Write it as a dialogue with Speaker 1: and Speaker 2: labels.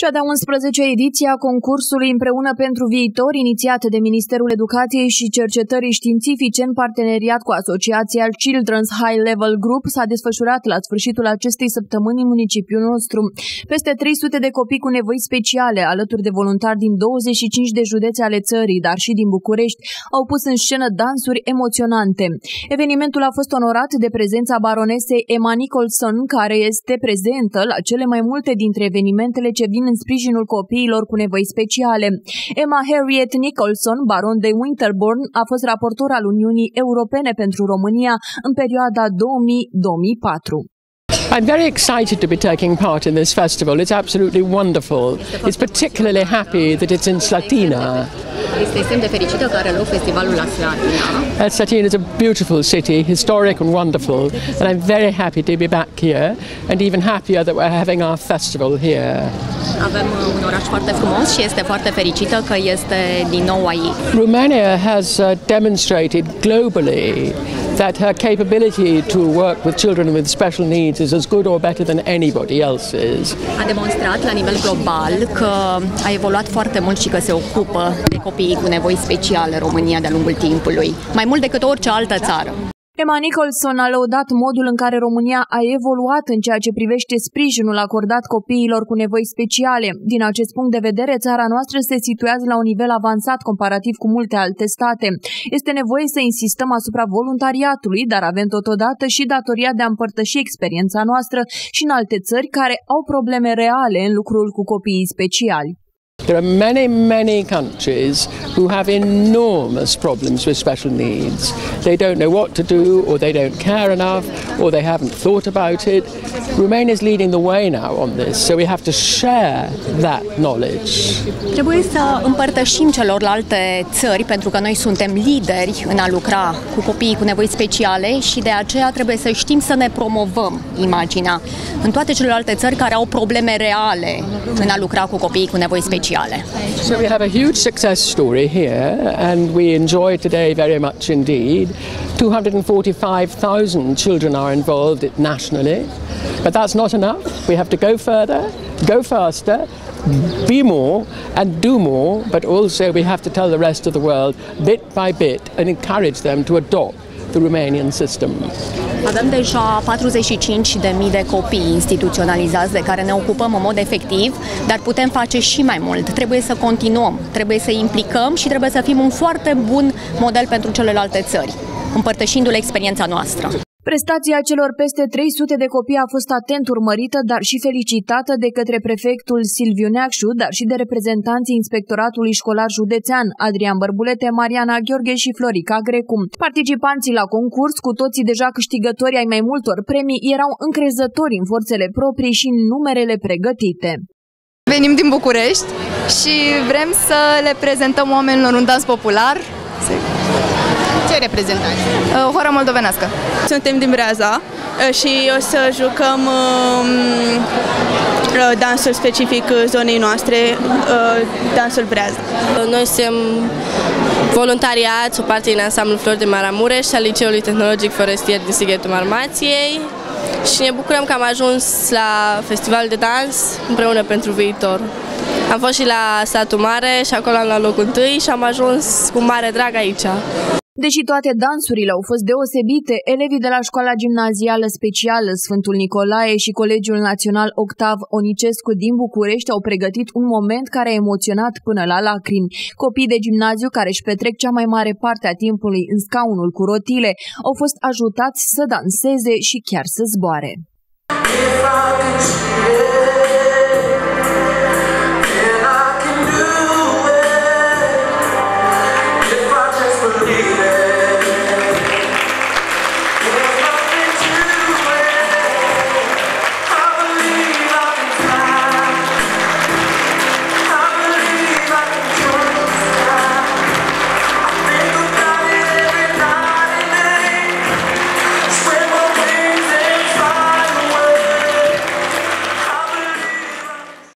Speaker 1: Cea de-a 11-a ediție a concursului Împreună pentru viitor, inițiat de Ministerul Educației și Cercetării Științifice în parteneriat cu Asociația Children's High Level Group, s-a desfășurat la sfârșitul acestei săptămâni în municipiul nostru. Peste 300 de copii cu nevoi speciale, alături de voluntari din 25 de județe ale țării, dar și din București, au pus în scenă dansuri emoționante. Evenimentul a fost onorat de prezența baronesei Emma Nicholson, care este prezentă la cele mai multe dintre evenimentele ce vin în sprijinul copiilor cu nevoi speciale. Emma Harriet Nicholson, baron de Winterbourne, a fost raportor al Uniunii Europene pentru România în perioada 2000-2004.
Speaker 2: I'm very excited to be taking part in this festival. It's absolutely wonderful. It's particularly happy that it's in Slatina.
Speaker 3: Este extrem de fericită că are loc festivalul la Slatina.
Speaker 2: Is a beautiful city, historic and wonderful, and I'm very happy to be back here and even happier that we're having our festival here.
Speaker 3: Avem uh, un oraș foarte frumos și este foarte fericită că este din nou aici.
Speaker 2: Romania has uh, demonstrated globally that her capability to work with children with special needs is as good or better than anybody else's.
Speaker 3: A demonstrat la nivel global că a evoluat foarte mult și că se ocupă de copiii cu nevoi speciale România de-a lungul timpului, mai mult decât orice altă țară.
Speaker 1: Emma Nicholson a lăudat modul în care România a evoluat în ceea ce privește sprijinul acordat copiilor cu nevoi speciale. Din acest punct de vedere, țara noastră se situează la un nivel avansat comparativ cu multe alte state. Este nevoie să insistăm asupra voluntariatului, dar avem totodată și datoria de a împărtăși experiența noastră și în alte țări care au probleme reale în lucrul cu copiii speciali.
Speaker 2: There are many, many countries who have enormous problems with special needs. They don't know what to do, or they don't care enough, or they haven't thought about it. Romania is leading the way now on this, so we have to share that knowledge.
Speaker 3: Trebuie să împărtășim celorlalte țări, pentru că noi suntem lideri în a lucra cu copiii cu nevoi speciale și de aceea trebuie să știm să ne promovăm imaginea în toate celelalte țări care au probleme reale în a lucra cu copiii cu nevoi speciale.
Speaker 2: So we have a huge success story here, and we enjoy today very much indeed. 245,000 children are involved nationally, but that's not enough. We have to go further, go faster, be more and do more, but also we have to tell the rest of the world bit by bit and encourage them to adopt the Romanian system.
Speaker 3: Avem deja 45 de mii de copii instituționalizați de care ne ocupăm în mod efectiv, dar putem face și mai mult. Trebuie să continuăm, trebuie să implicăm și trebuie să fim un foarte bun model pentru celelalte țări, împărtășindu-le experiența noastră.
Speaker 1: Prestația celor peste 300 de copii a fost atent urmărită, dar și felicitată de către prefectul Silviu Neacșu, dar și de reprezentanții Inspectoratului Școlar Județean, Adrian Bărbulete, Mariana Gheorghe și Florica Grecu. Participanții la concurs, cu toții deja câștigători ai mai multor premii, erau încrezători în forțele proprii și în numerele pregătite.
Speaker 4: Venim din București și vrem să le prezentăm oamenilor un dans popular.
Speaker 3: Ce reprezentați?
Speaker 4: Uh, Hora moldovenească.
Speaker 5: Suntem din Breaza uh, și o să jucăm um, uh, dansul specific zonei noastre, dansul Breaza.
Speaker 6: Noi suntem voluntariați, o parte din ansamblul Flori de Maramureș și al Liceului Tehnologic Forestier din Sighetul Marmației și ne bucurăm că am ajuns la festival de dans împreună pentru viitor. Am fost și la satul mare și acolo am luat locul întâi și am ajuns cu mare drag aici.
Speaker 1: Deși toate dansurile au fost deosebite, elevii de la școala gimnazială specială Sfântul Nicolae și Colegiul Național Octav Onicescu din București au pregătit un moment care a emoționat până la lacrimi. Copii de gimnaziu care își petrec cea mai mare parte a timpului în scaunul cu rotile au fost ajutați să danseze și chiar să zboare. If I